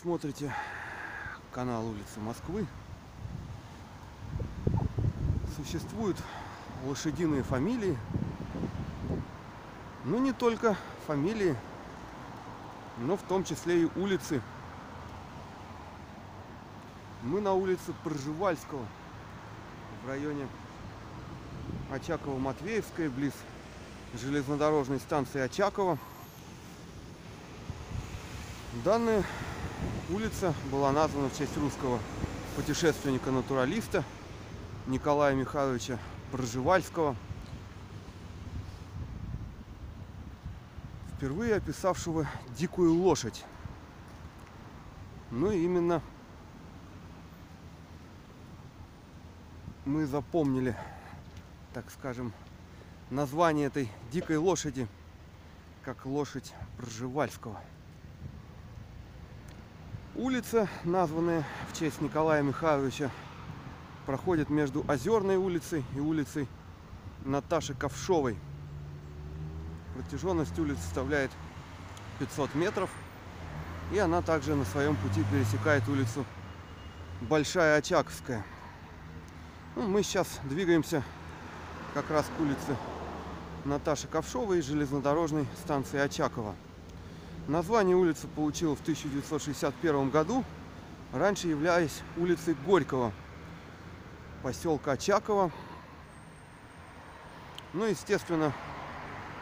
смотрите канал улицы Москвы. Существуют лошадиные фамилии. Но не только фамилии, но в том числе и улицы. Мы на улице Пржевальского в районе Очаково-Матвеевская, близ железнодорожной станции Очаково. Данная улица была названа в честь русского путешественника-натуралиста Николая Михайловича Пржевальского, впервые описавшего дикую лошадь. Ну и именно мы запомнили, так скажем, название этой дикой лошади как лошадь Пржевальского. Улица, названная в честь Николая Михайловича, проходит между Озерной улицей и улицей Наташи Ковшовой. Протяженность улицы составляет 500 метров. И она также на своем пути пересекает улицу Большая Очаковская. Ну, мы сейчас двигаемся как раз к улице Наташи Ковшовой из железнодорожной станции Очакова. Название улицы получила в 1961 году, раньше являясь улицей Горького, поселка Очакова. Ну, естественно,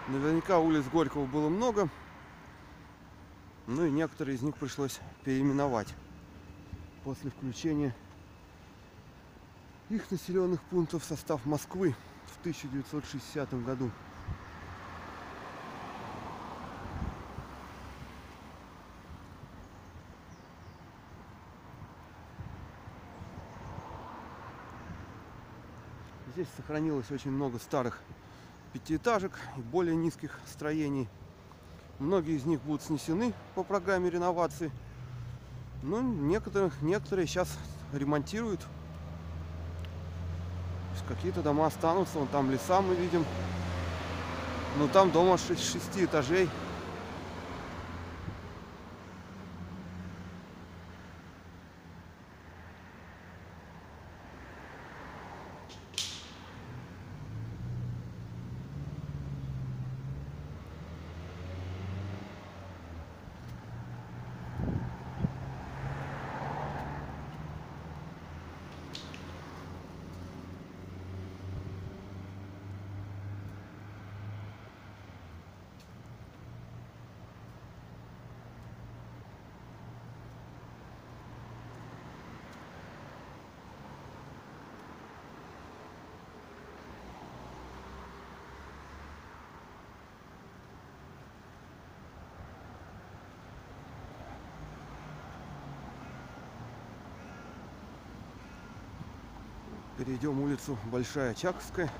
наверняка улиц Горького было много, ну и некоторые из них пришлось переименовать после включения их населенных пунктов в состав Москвы в 1960 году. Здесь сохранилось очень много старых пятиэтажек и более низких строений. Многие из них будут снесены по программе реновации. Но некоторых, некоторые сейчас ремонтируют. Какие-то дома останутся. Вон там леса мы видим. Но там дома 6, 6 этажей. Перейдем улицу Большая Чаковская.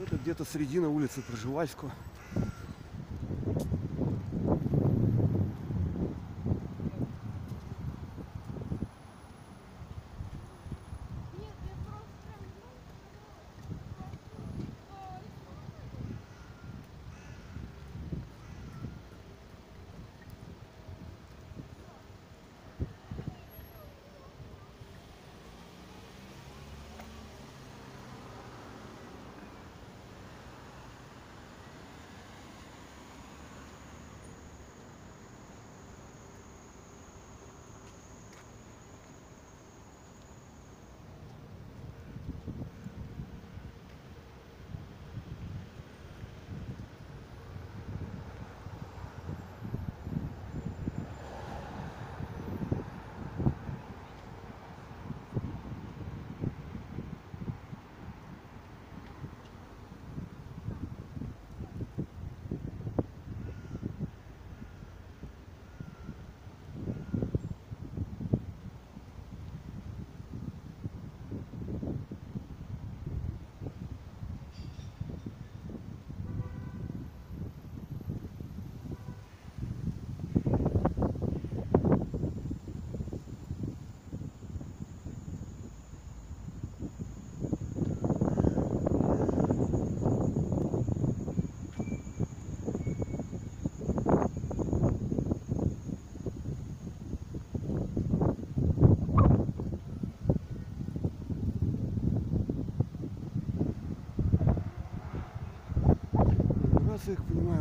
Это где-то середина улицы Проживальского.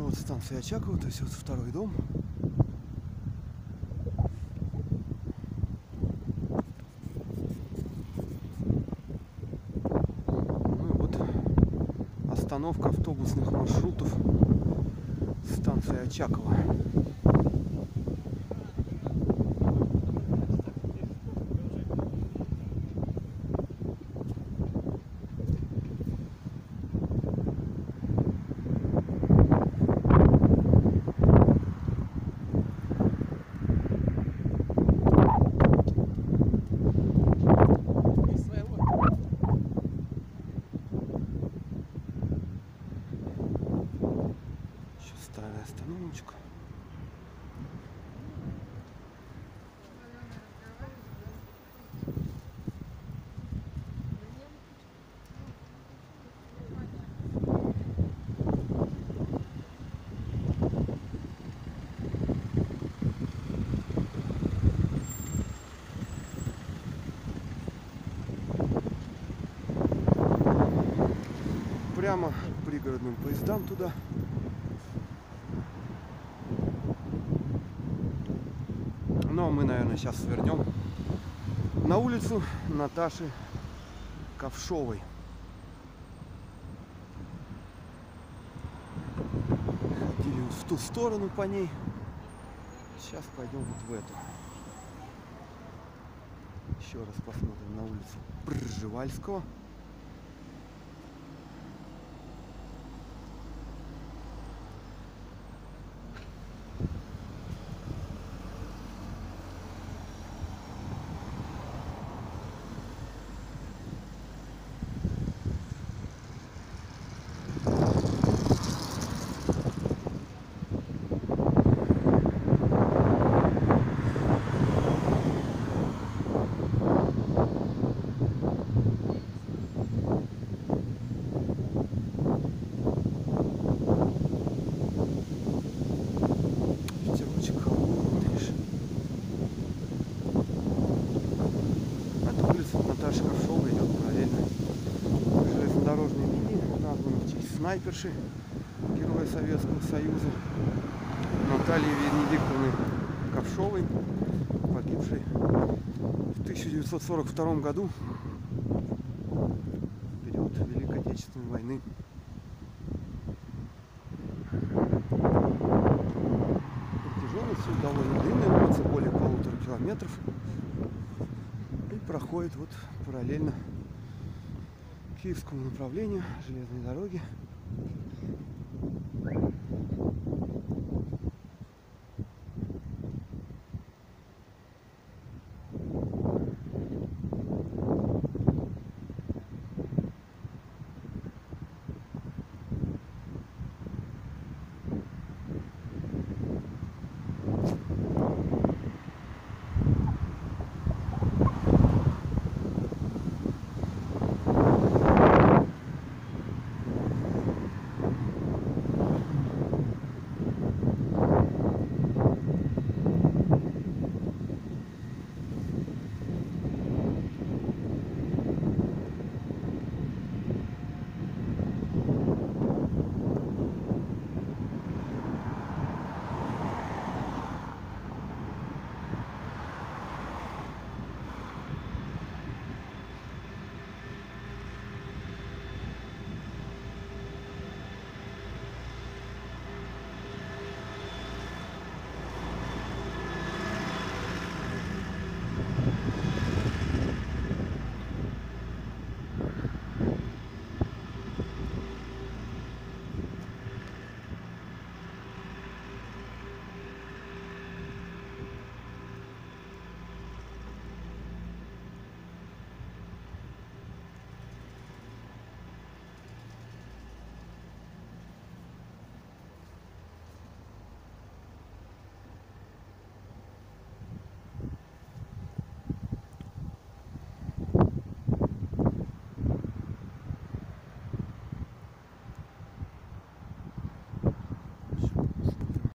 Вот станция Очакова, то есть вот второй дом. Ну и вот остановка автобусных маршрутов станция Очакова. Из своего. Еще старая остановочка. Прямо пригородным поездам туда. Но мы, наверное, сейчас свернем на улицу Наташи Ковшовой. Ходили в ту сторону по ней. Сейчас пойдем вот в эту. Еще раз посмотрим на улицу Пржевальского. Ветерочек холодный, видишь. Это улица Наташи Ковшовой идет параллельно железнодорожной линии, названа в честь снайперши, героя Советского Союза, Натальи Венедиктовны Ковшовой, погибшей в 1942 году в период Великой Отечественной войны. Протяженностью довольно длинная улица, более полутора километров. И проходит вот параллельно Киевскому направлению железной дороги.